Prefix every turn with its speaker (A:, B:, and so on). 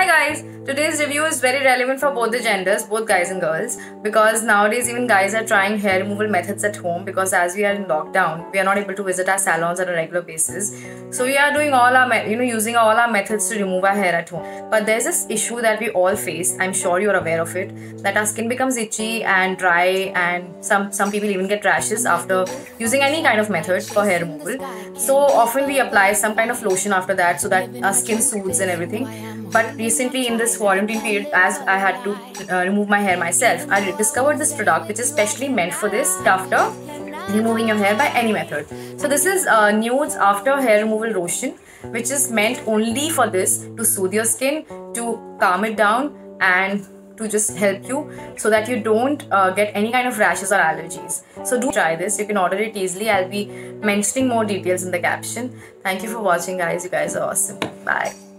A: Hi guys, today's review is very relevant for both the genders, both guys and girls, because nowadays even guys are trying hair removal methods at home because as we are in lockdown, we are not able to visit our salons on a regular basis. So we are doing all our, you know, using all our methods to remove our hair at home. But there's this issue that we all face. I'm sure you're aware of it, that our skin becomes itchy and dry, and some some people even get rashes after using any kind of method for hair removal. So often we apply some kind of lotion after that so that our skin soothes and everything but recently in this quarantine period as i had to uh, remove my hair myself i discovered this product which is specially meant for this after removing your hair by any method so this is uh, Neud's after hair removal lotion which is meant only for this to soothe your skin to calm it down and to just help you so that you don't uh, get any kind of rashes or allergies. So do try this. You can order it easily. I'll be mentioning more details in the caption. Thank you for watching guys. You guys are awesome. Bye.